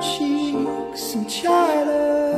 cheeks and China.